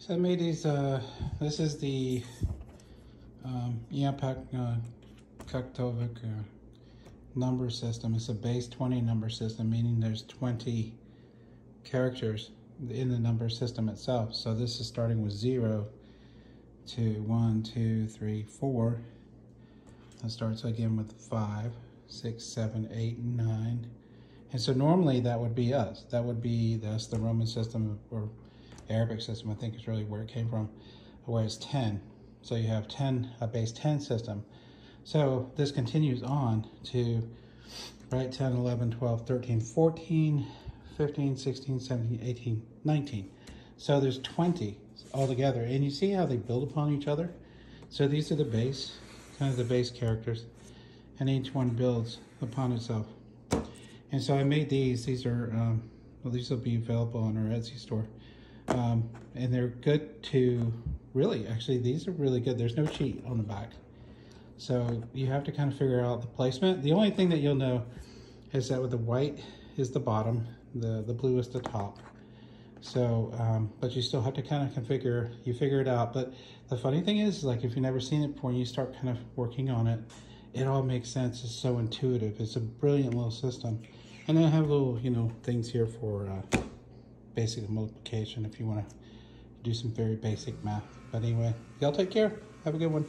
So I made these, uh, this is the um, Iñupiaq uh, Kaktovik uh, number system. It's a base 20 number system, meaning there's 20 characters in the number system itself. So this is starting with zero to one, two, three, four. It starts again with five, six, seven, eight, nine. And so normally that would be us. That would be, that's the Roman system or Arabic system, I think is really where it came from, where it's 10. So you have 10, a base 10 system. So this continues on to, right, 10, 11, 12, 13, 14, 15, 16, 17, 18, 19. So there's 20 altogether. And you see how they build upon each other? So these are the base, kind of the base characters, and each one builds upon itself. And so I made these. These are, um, well, these will be available on our Etsy store. Um, and they're good to, really, actually, these are really good. There's no cheat on the back. So you have to kind of figure out the placement. The only thing that you'll know is that with the white is the bottom, the, the blue is the top. So, um, but you still have to kind of configure, you figure it out. But the funny thing is, like if you've never seen it before and you start kind of working on it, it all makes sense. It's so intuitive. It's a brilliant little system. And I have little, you know, things here for uh, basic multiplication if you want to do some very basic math. But anyway, y'all take care. Have a good one.